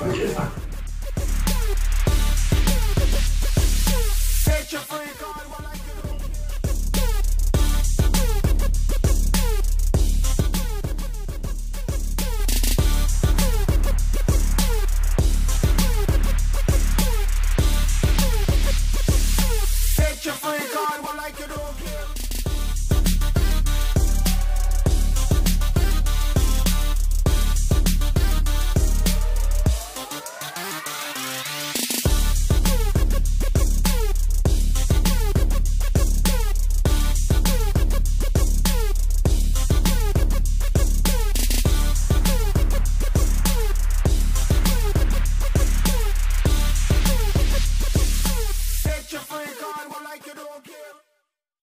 我们去看